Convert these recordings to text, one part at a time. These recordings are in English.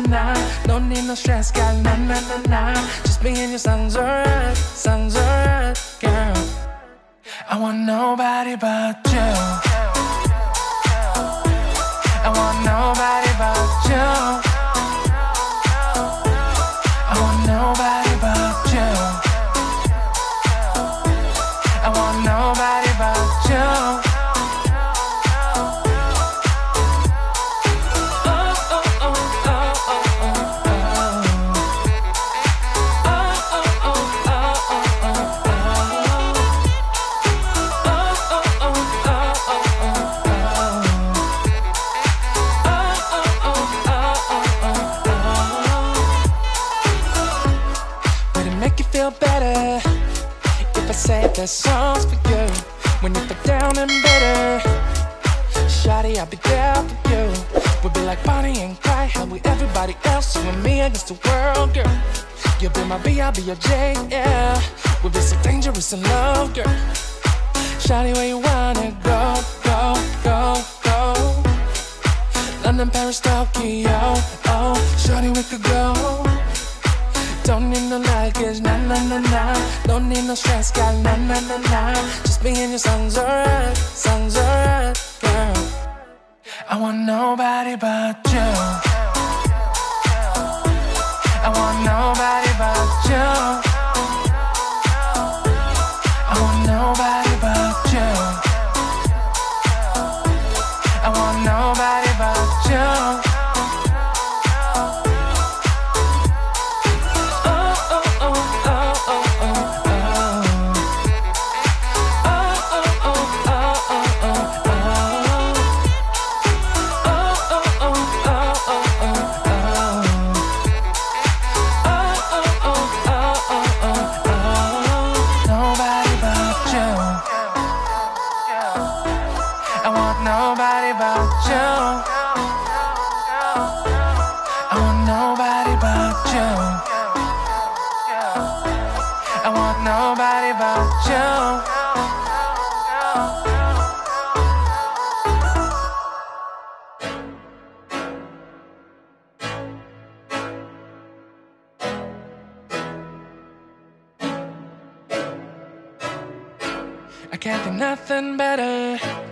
nah, nah. Don't need no stress, got nah, nah, nah, nah. Just me and your sounds alright, sounds alright, girl. I want nobody but you. Say songs for you when you feel down and bitter? Shawty, I'll be there for you. We'll be like Bonnie and Clyde, how we everybody else, you and me against the world, girl. You'll be my B, I'll be your J, yeah. We'll be so dangerous in love, girl. Shawty, where you wanna nah, nah, nah. Don't need no stress, got nah, nah, nah, nah. Just me and your sounds alright, sounds alright, girl. I want nobody but you. I want nobody but you. I want nobody but you. I want nobody but you. Nobody but you. I want nobody but you. I want nobody but you. I can't think nothing better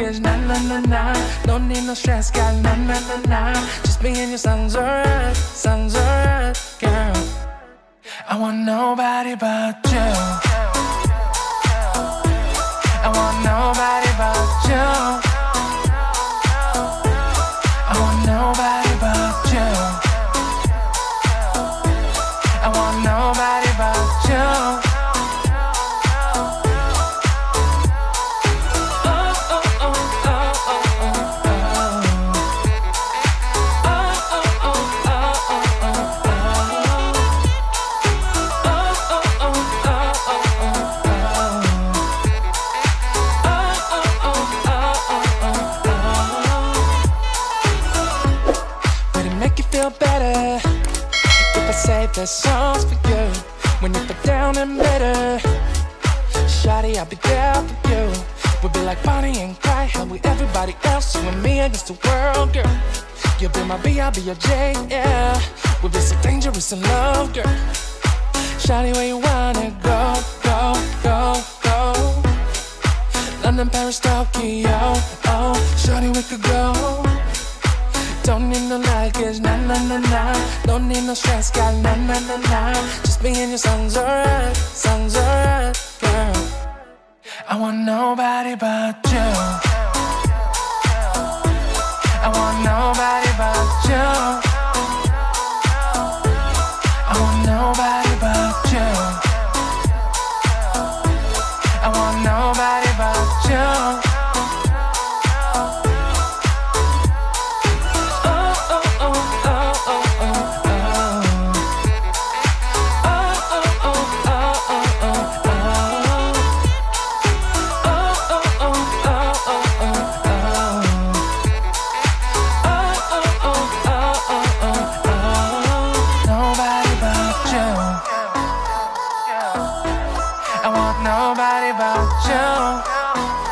No luggage, nah, nah, nah, nah. Don't need no stress, got nah, nah, nah, nah. Just me and your sounds alright, sounds alright, girl. I want nobody but you. I want say the songs for you when you feel down and bitter? Shawty, I'll be there for you. We'll be like Bonnie and Clyde, how we everybody else, you and me against the world, girl. You'll be my B, I'll be your J, yeah. We'll be so dangerous in love, girl. Shawty, where you wanna go, go, go, go? London, Paris, Tokyo. Oh, Shawty, we could go. Don't need no luggage, nah, nah, nah, nah. Don't need no stress, got na na na na. Just me and your songs alright, songs alright, girl. I want nobody but you. Nobody but you.